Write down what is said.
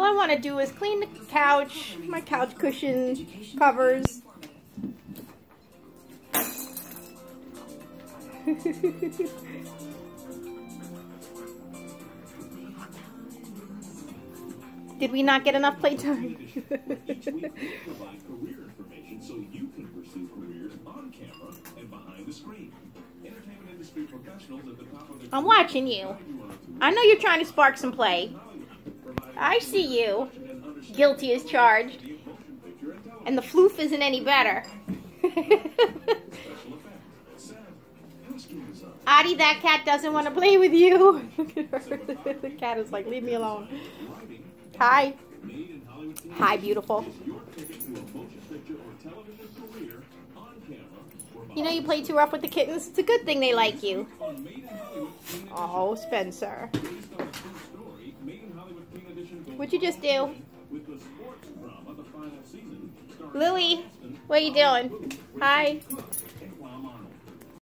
All I want to do is clean the couch, my couch cushion covers. Did we not get enough playtime? I'm watching you. I know you're trying to spark some play. I see you. Guilty as charged. And the floof isn't any better. Adi, that cat doesn't want to play with you. the cat is like, leave me alone. Hi. Hi, beautiful. You know you play too rough with the kittens? It's a good thing they like you. Oh, Spencer. What'd you just do? Louie, what are you doing? Hi.